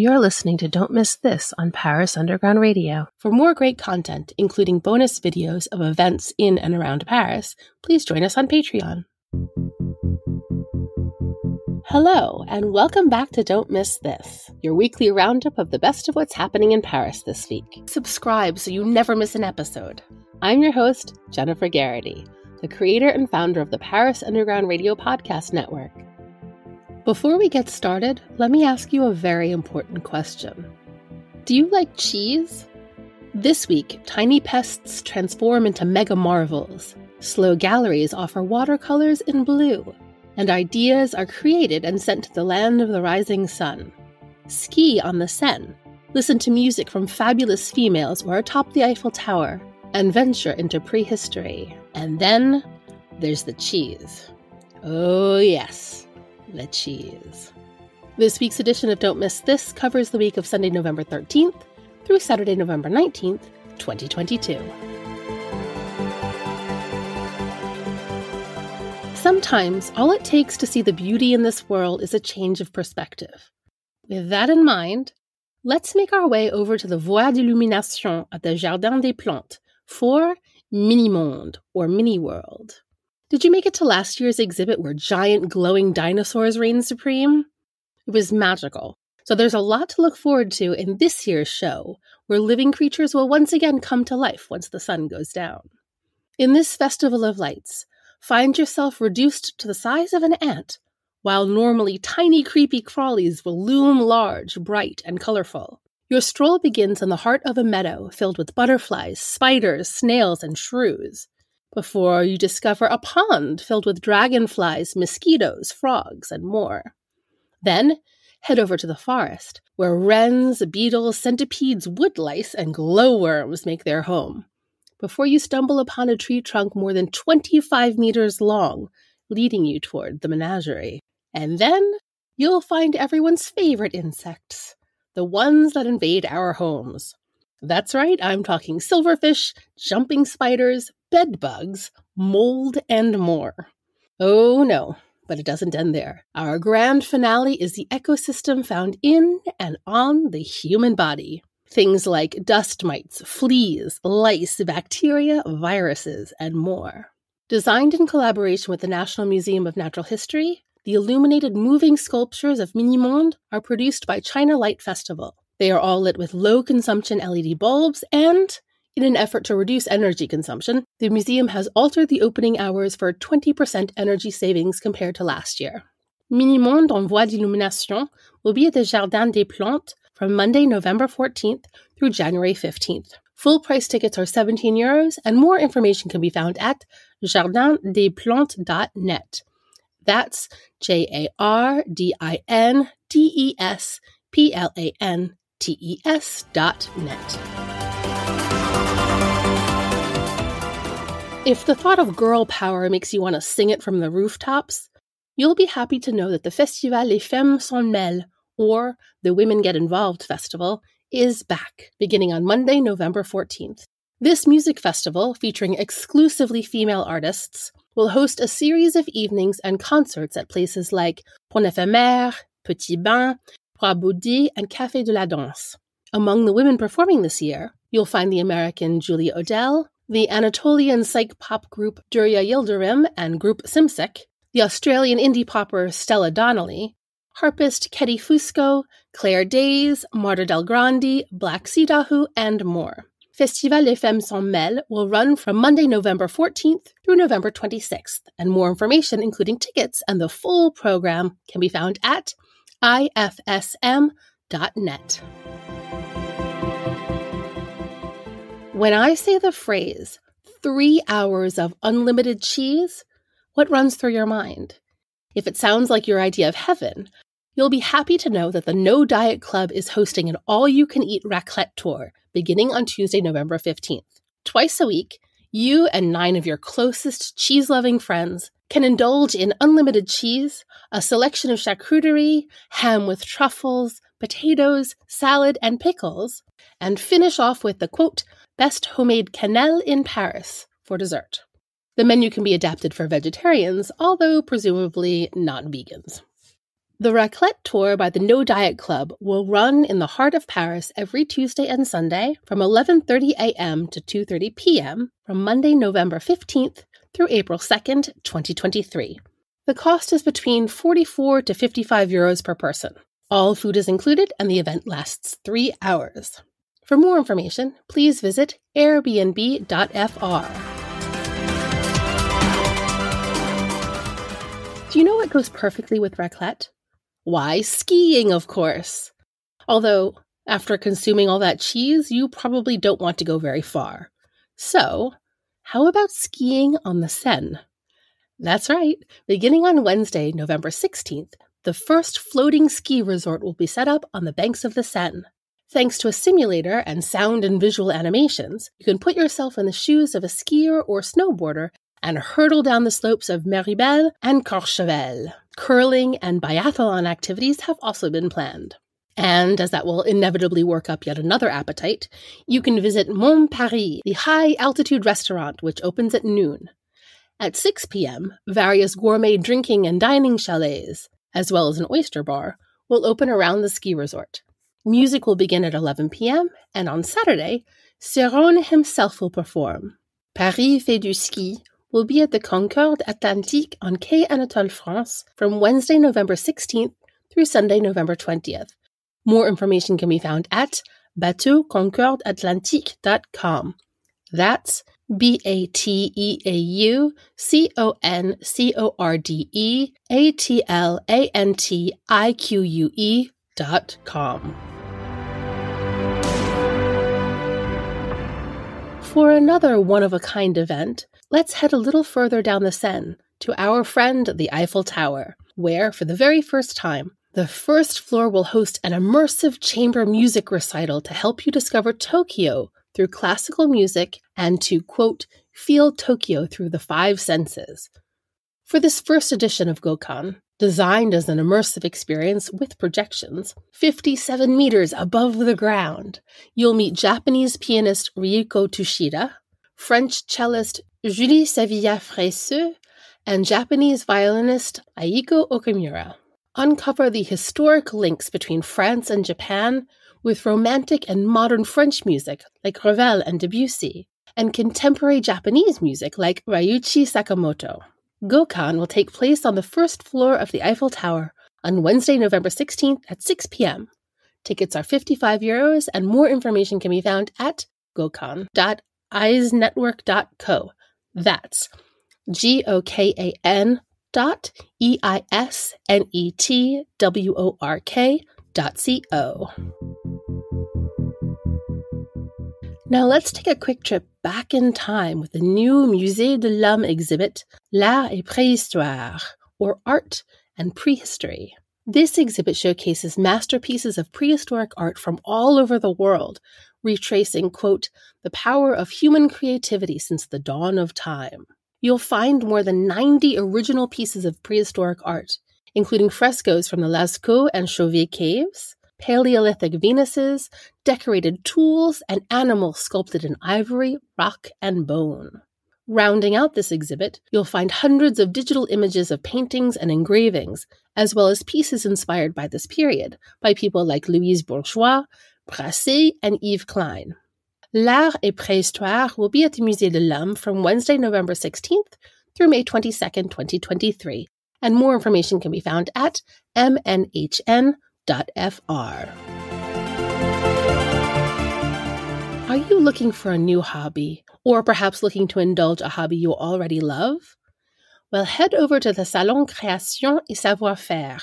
You're listening to Don't Miss This on Paris Underground Radio. For more great content, including bonus videos of events in and around Paris, please join us on Patreon. Hello, and welcome back to Don't Miss This, your weekly roundup of the best of what's happening in Paris this week. Subscribe so you never miss an episode. I'm your host, Jennifer Garrity, the creator and founder of the Paris Underground Radio Podcast Network. Before we get started, let me ask you a very important question. Do you like cheese? This week, tiny pests transform into mega marvels. Slow galleries offer watercolors in blue, and ideas are created and sent to the land of the rising sun. Ski on the Seine, listen to music from fabulous females or atop the Eiffel Tower, and venture into prehistory. And then there's the cheese. Oh, yes the cheese. This week's edition of Don't Miss This covers the week of Sunday, November 13th through Saturday, November 19th, 2022. Sometimes all it takes to see the beauty in this world is a change of perspective. With that in mind, let's make our way over to the Voie d'Illumination at the Jardin des Plantes for Mini Monde or Mini World. Did you make it to last year's exhibit where giant glowing dinosaurs reign supreme? It was magical. So there's a lot to look forward to in this year's show, where living creatures will once again come to life once the sun goes down. In this festival of lights, find yourself reduced to the size of an ant, while normally tiny creepy crawlies will loom large, bright, and colorful. Your stroll begins in the heart of a meadow filled with butterflies, spiders, snails, and shrews before you discover a pond filled with dragonflies, mosquitoes, frogs, and more. Then head over to the forest, where wrens, beetles, centipedes, woodlice, and glowworms make their home. Before you stumble upon a tree trunk more than 25 meters long, leading you toward the menagerie. And then you'll find everyone's favorite insects, the ones that invade our homes. That's right, I'm talking silverfish, jumping spiders, bed bugs, mold, and more. Oh no, but it doesn't end there. Our grand finale is the ecosystem found in and on the human body. Things like dust mites, fleas, lice, bacteria, viruses, and more. Designed in collaboration with the National Museum of Natural History, the illuminated moving sculptures of Mini Monde are produced by China Light Festival. They are all lit with low consumption LED bulbs and in an effort to reduce energy consumption, the museum has altered the opening hours for 20% energy savings compared to last year. Mini Monde en Voie d'Illumination will be at the Jardin des Plantes from Monday, November 14th through January 15th. Full price tickets are 17 euros, and more information can be found at jardindesplantes.net. That's J A R D I N D E S P L A N T E S dot net. If the thought of girl power makes you want to sing it from the rooftops, you'll be happy to know that the Festival Les Femmes S'en Mêlent, or the Women Get Involved Festival, is back, beginning on Monday, November 14th. This music festival, featuring exclusively female artists, will host a series of evenings and concerts at places like Pont Ephémère, Petit Bain, Trois Baudet, and Café de la Danse. Among the women performing this year, you'll find the American Julia Odell, the Anatolian psych pop group Derya Yildirim and group Simsek, the Australian indie popper Stella Donnelly, harpist Ketty Fusco, Claire Days, Marta Del Grande, Black Sea Dahu, and more. Festival Les Femmes S'en Mêlent will run from Monday, November 14th through November 26th, and more information, including tickets and the full program, can be found at lfsm.net. When I say the phrase, three hours of unlimited cheese, what runs through your mind? If it sounds like your idea of heaven, you'll be happy to know that the No Diet Club is hosting an all you can eat raclette tour beginning on Tuesday, November 15th. Twice a week, you and nine of your closest cheese loving friends can indulge in unlimited cheese, a selection of charcuterie, ham with truffles, potatoes, salad, and pickles, and finish off with the quote, Best Homemade Cannelle in Paris for dessert. The menu can be adapted for vegetarians, although presumably not vegans. The Raclette Tour by the No Diet Club will run in the heart of Paris every Tuesday and Sunday from 11:30 a.m. to 2:30 p.m. from Monday, November 15th through April 2nd, 2023. The cost is between 44 to 55 euros per person. All food is included and the event lasts 3 hours. For more information, please visit airbnb.fr. Do you know what goes perfectly with raclette? Why, skiing, of course. Although, after consuming all that cheese, you probably don't want to go very far. So, how about skiing on the Seine? That's right. Beginning on Wednesday, November 16th, the first floating ski resort will be set up on the banks of the Seine. Thanks to a simulator and sound and visual animations, you can put yourself in the shoes of a skier or snowboarder and hurtle down the slopes of Méribel and Courchevel. Curling and biathlon activities have also been planned. And as that will inevitably work up yet another appetite, you can visit Mont Paris, the high altitude restaurant which opens at noon. At 6 p.m., various gourmet drinking and dining chalets, as well as an oyster bar, will open around the ski resort. Music will begin at 11 p.m., and on Saturday, Cerrone himself will perform. Paris fait du ski will be at the Concorde Atlantique on Quai Anatole France from Wednesday, November 16th through Sunday, November 20th. More information can be found at bateauconcordeatlantique.com. That's B A T E A U C O N C O R D E A T L A N T I Q U E dot com. For another one of a kind event, let's head a little further down the Seine to our friend the Eiffel Tower, where, for the very first time, the first floor will host an immersive chamber music recital to help you discover Tokyo through classical music and to, quote, feel Tokyo through the five senses. For this first edition of Gokan, designed as an immersive experience with projections, 57 meters above the ground, you'll meet Japanese pianist Ryuko Tushida, French cellist Julie Sevilla Fraisseux, and Japanese violinist Aiko Okamura. Uncover the historic links between France and Japan with romantic and modern French music like Ravel and Debussy, and contemporary Japanese music like Ryuichi Sakamoto. Gokan will take place on the first floor of the Eiffel Tower on Wednesday, November 16th at 6 p.m. Tickets are 55 euros, and more information can be found at gokan.eisnetwork.co. That's G O K A N dot E I S N E T W O R K dot C O. Now let's take a quick trip back in time with the new Musée de l'Homme exhibit, L'Art et Préhistoire, or Art and Prehistory. This exhibit showcases masterpieces of prehistoric art from all over the world, retracing, quote, the power of human creativity since the dawn of time. You'll find more than 90 original pieces of prehistoric art, including frescoes from the Lascaux and Chauvet caves, Paleolithic Venuses, decorated tools, and animals sculpted in ivory, rock, and bone. Rounding out this exhibit, you'll find hundreds of digital images of paintings and engravings, as well as pieces inspired by this period by people like Louise Bourgeois, Brassaï, and Yves Klein. L'Art et Préhistoire will be at the Musée de l'Homme from Wednesday, November 16th through May 22nd, 2023, and more information can be found at mnhn.com Are you looking for a new hobby, or perhaps looking to indulge a hobby you already love? Well, head over to the Salon Création et Savoir-Faire,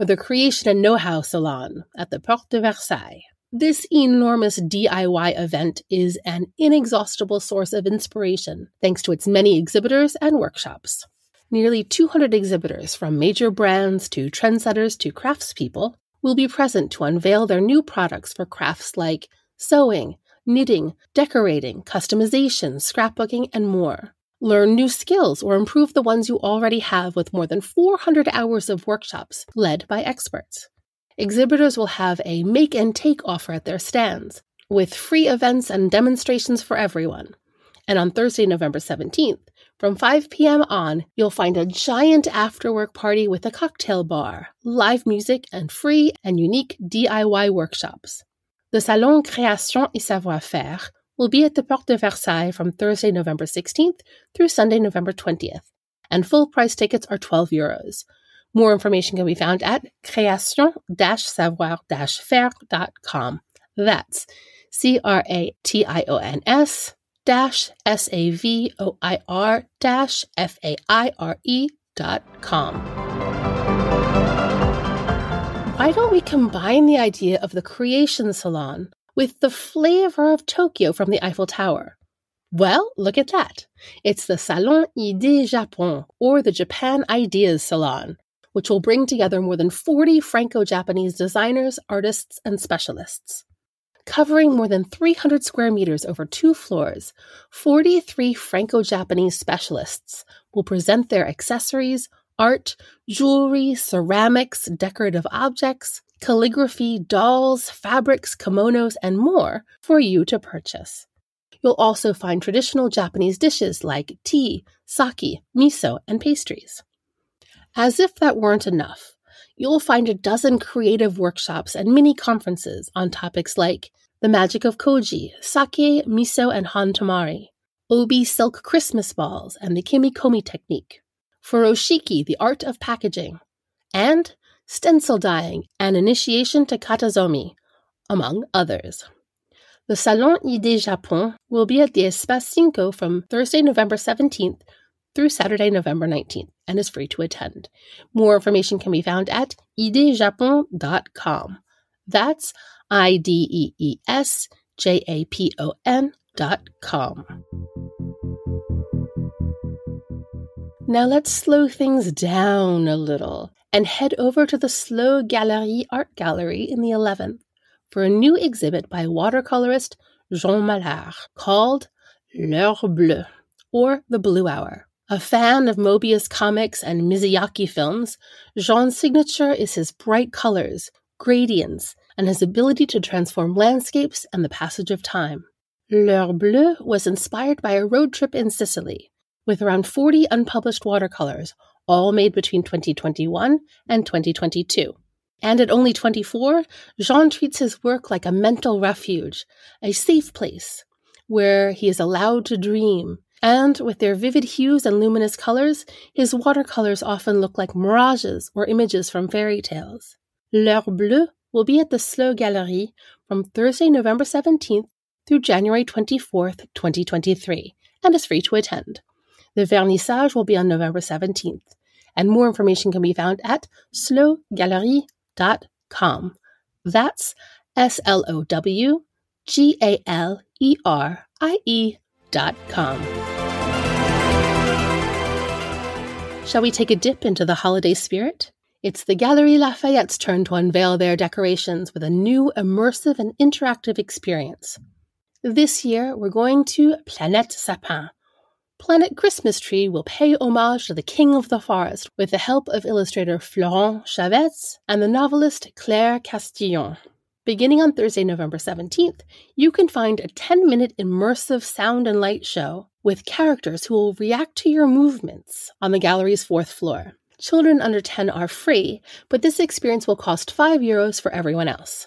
or the Creation and Know-How Salon at the Porte de Versailles. This enormous DIY event is an inexhaustible source of inspiration thanks to its many exhibitors and workshops. Nearly 200 exhibitors, from major brands to trendsetters to craftspeople, will be present to unveil their new products for crafts like sewing, knitting, decorating, customization, scrapbooking, and more. Learn new skills or improve the ones you already have with more than 400 hours of workshops led by experts. Exhibitors will have a make and take offer at their stands, with free events and demonstrations for everyone. And on Thursday, November 17th, From 5 p.m. on, you'll find a giant after-work party with a cocktail bar, live music, and free and unique DIY workshops. The Salon Création et Savoir-Faire will be at the Porte de Versailles from Thursday, November 16th through Sunday, November 20th, and full price tickets are 12 euros. More information can be found at création-savoir-faire.com. That's C R A T I O N S dash S A V O I R dash F A I R E dot com. Why don't we combine the idea of the creation salon with the flavor of Tokyo from the Eiffel Tower? Well, look at that. It's the Salon Idée Japon, or the Japan Ideas Salon, which will bring together more than 40 Franco Japanese designers, artists, and specialists. Covering more than 300 square meters over two floors, 43 Franco Japanese specialists will present their accessories, art, jewelry, ceramics, decorative objects, calligraphy, dolls, fabrics, kimonos, and more for you to purchase. You'll also find traditional Japanese dishes like tea, sake, miso, and pastries. As if that weren't enough, you'll find a dozen creative workshops and mini conferences on topics like the magic of koji, sake, miso, and hantamari, obi silk Christmas balls, and the kimekomi technique, furoshiki, the art of packaging, and stencil dyeing and initiation to katazome, among others. The Salon Idée Japon will be at the Espace Cinko from Thursday, November 17th through Saturday, November 19th, and is free to attend. More information can be found at ideesjapon.com. That's I D E E S J A P O N dot com. Now let's slow things down a little and head over to the Slow Galerie Art Gallery in the 11th for a new exhibit by watercolorist Jean Mallard called L'Heure Bleue, or The Blue Hour. A fan of Moebius comics and Miyazaki films, Jean's signature is his bright colors, gradients, and his ability to transform landscapes and the passage of time. L'Heure Bleue was inspired by a road trip in Sicily, with around 40 unpublished watercolors, all made between 2021 and 2022. And at only 24, Jean treats his work like a mental refuge, a safe place where he is allowed to dream. And with their vivid hues and luminous colors, his watercolors often look like mirages or images from fairy tales. L'Heure Bleue will be at the Slow Gallery from Thursday, November 17th through January 24th, 2023, and is free to attend. The vernissage will be on November 17th, and more information can be found at slowgalerie.com com. That's S L O W G A L E R I E dot com. Shall we take a dip into the holiday spirit? It's the Galerie Lafayette's turn to unveil their decorations with a new immersive and interactive experience. This year, we're going to Planète Sapin, Planet Christmas Tree will pay homage to the King of the Forest with the help of illustrator Florent Chavouet and the novelist Claire Castillon. Beginning on Thursday, November 17th, you can find a 10 minute immersive sound and light show with characters who will react to your movements on the gallery's fourth floor. Children under 10 are free, but this experience will cost 5 euros for everyone else.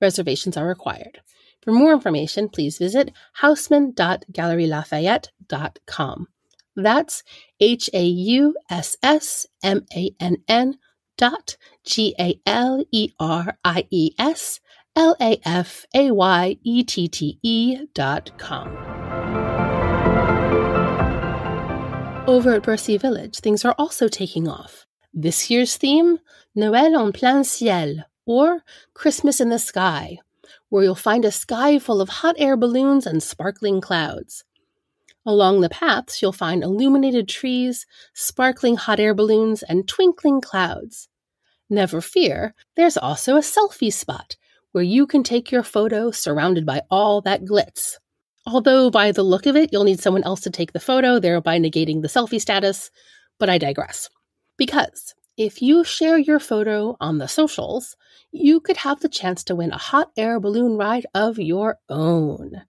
Reservations are required. For more information, please visit haussmann.galerielafayette.com. That's H A U S S M A N N dot G A L E R I E S L A F A Y E T T E dot com. Over at Bercy Village, things are also taking off. This year's theme Noël en plein ciel, or Christmas in the Sky, where you'll find a sky full of hot air balloons and sparkling clouds. Along the paths, you'll find illuminated trees, sparkling hot air balloons, and twinkling clouds. Never fear, there's also a selfie spot where you can take your photo surrounded by all that glitz. Although, by the look of it, you'll need someone else to take the photo, thereby negating the selfie status, but I digress. Because if you share your photo on the socials, you could have the chance to win a hot air balloon ride of your own.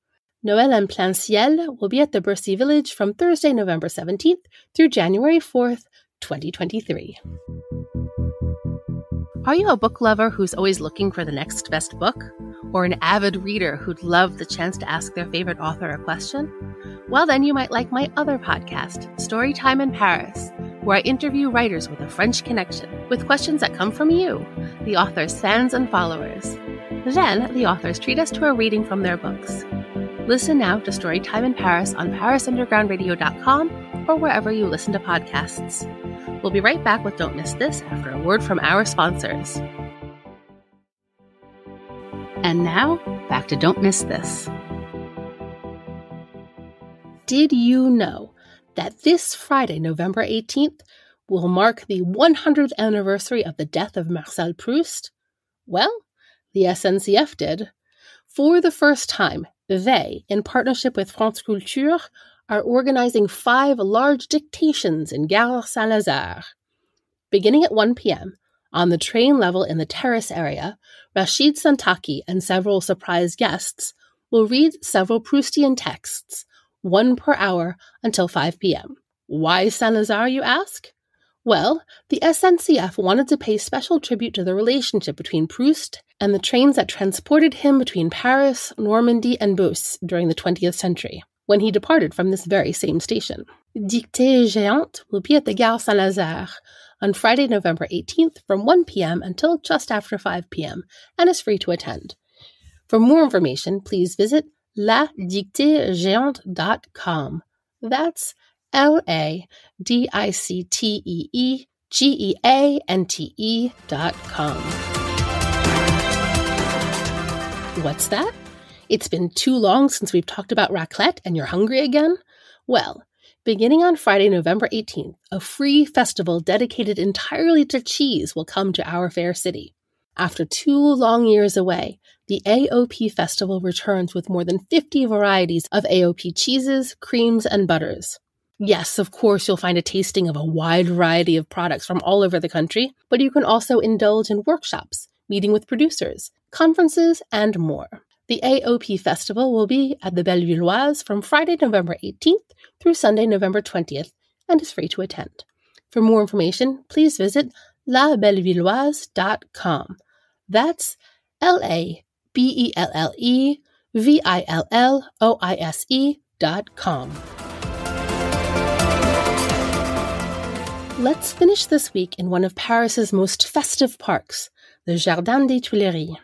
Noël en plein ciel will be at the Bercy Village from Thursday, November 17th through January 4th, 2023. Are you a book lover who's always looking for the next best book? Or an avid reader who'd love the chance to ask their favorite author a question? Well, then you might like my other podcast, Storytime in Paris, where I interview writers with a French connection with questions that come from you, the author's fans and followers. Then the authors treat us to a reading from their books. Listen now to Storytime in Paris on ParisUndergroundRadio.com or wherever you listen to podcasts. We'll be right back with Don't Miss This after a word from our sponsors. And now, back to Don't Miss This. Did you know that this Friday, November 18th, will mark the 100th anniversary of the death of Marcel Proust? Well, the SNCF did. For the first time, they, in partnership with France Culture, are organizing five large dictations in Gare Saint Lazare. Beginning at 1 p.m., on the train level in the terrace area, Rachid Santaki and several surprise guests will read several Proustian texts, one per hour until 5 p.m. Why Saint Lazare, you ask? Well, the SNCF wanted to pay special tribute to the relationship between Proust and the trains that transported him between Paris, Normandy, and Beauce during the 20th century when he departed from this very same station. Dictée Géante will be at the Gare Saint Lazare on Friday, November 18th from 1 p.m. until just after 5 p.m. and is free to attend. For more information, please visit ladictéegéante.com. That's L A D I C T E E G E A N T E dot com. What's that? It's been too long since we've talked about raclette and you're hungry again? Well, beginning on Friday, November 18th, a free festival dedicated entirely to cheese will come to our fair city. After two long years away, the AOP Festival returns with more than 50 varieties of AOP cheeses, creams, and butters. Yes, of course, you'll find a tasting of a wide variety of products from all over the country, but you can also indulge in workshops, meeting with producers, conferences, and more. The AOP Festival will be at the Bellevilloise from Friday, November 18th through Sunday, November 20th, and is free to attend. For more information, please visit labellevilloise.com. That's L A B E L L E V I L L O I S E dot com. Let's finish this week in one of Paris's most festive parks, the Jardin des Tuileries.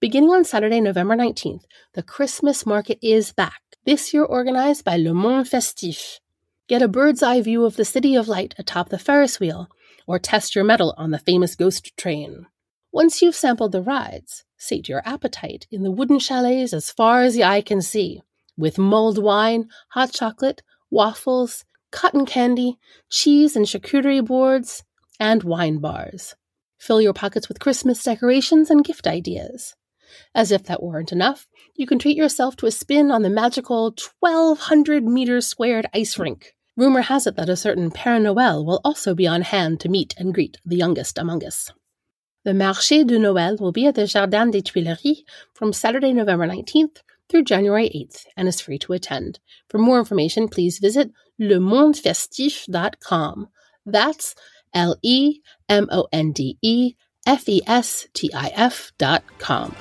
Beginning on Saturday, November 19th, the Christmas market is back, this year organized by Le Monde Festif. Get a bird's eye view of the City of Light atop the Ferris wheel, or test your mettle on the famous ghost train. Once you've sampled the rides, sate your appetite in the wooden chalets as far as the eye can see, with mulled wine, hot chocolate, waffles, cotton candy, cheese and charcuterie boards, and wine bars. Fill your pockets with Christmas decorations and gift ideas. As if that weren't enough, you can treat yourself to a spin on the magical 1,200 meters squared ice rink. Rumor has it that a certain Père Noël will also be on hand to meet and greet the youngest among us. The Marché de Noël will be at the Jardin des Tuileries from Saturday, November 19th through January 8th and is free to attend. For more information, please visit lemondefestif.com. That's L E M O N D E F E S T I F dot com.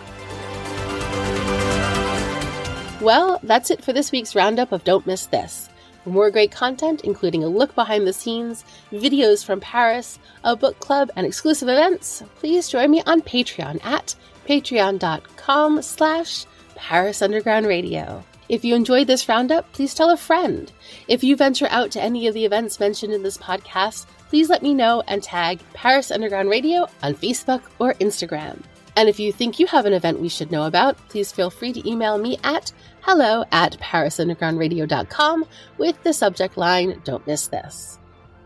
Well, that's it for this week's roundup of Don't Miss This. For more great content, including a look behind the scenes, videos from Paris, a book club, and exclusive events, please join me on Patreon at patreon.com slash Paris Underground Radio. If you enjoyed this roundup, please tell a friend. If you venture out to any of the events mentioned in this podcast, please let me know and tag Paris Underground Radio on Facebook or Instagram. And if you think you have an event we should know about, please feel free to email me at hello at parisundergroundradio.com with the subject line Don't Miss This.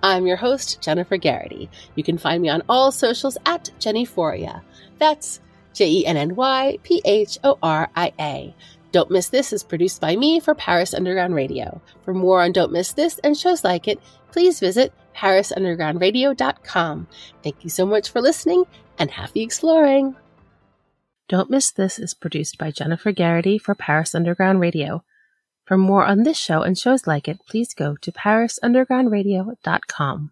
I'm your host, Jennifer Garrity. You can find me on all socials at Jennyphoria. That's J E N N Y P H O R I A. Don't Miss This is produced by me for Paris Underground Radio. For more on Don't Miss This and shows like it, please visit parisundergroundradio.com. Thank you so much for listening and happy exploring! Don't Miss This is produced by Jennifer Garrity for Paris Underground Radio. For more on this show and shows like it, please go to parisundergroundradio.com.